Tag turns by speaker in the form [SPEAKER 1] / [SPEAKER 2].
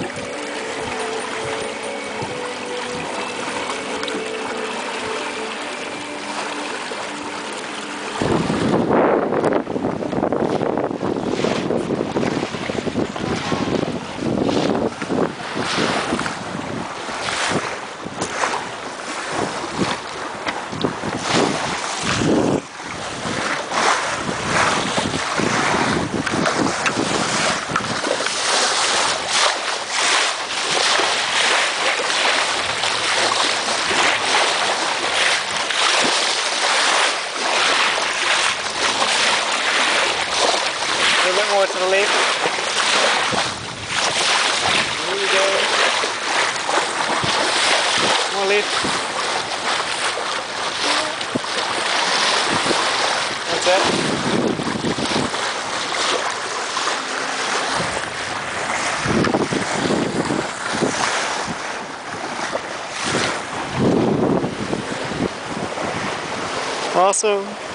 [SPEAKER 1] you more to the left. We go. More left. What's that? Also,